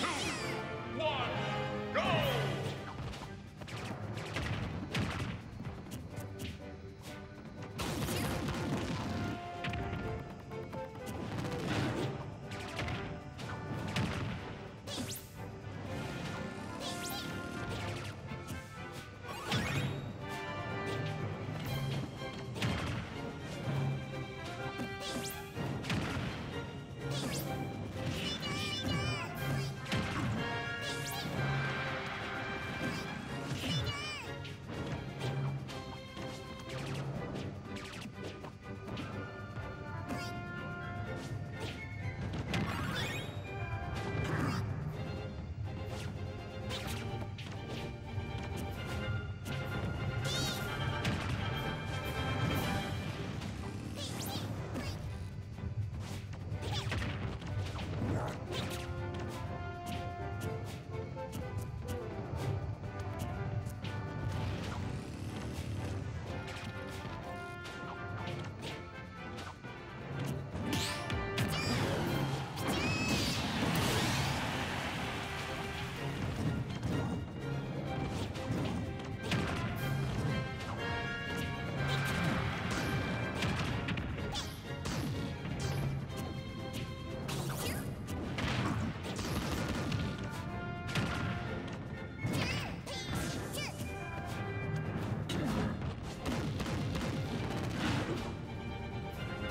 two, one.